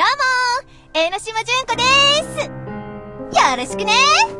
どうも江ノ島純子です。よろしくね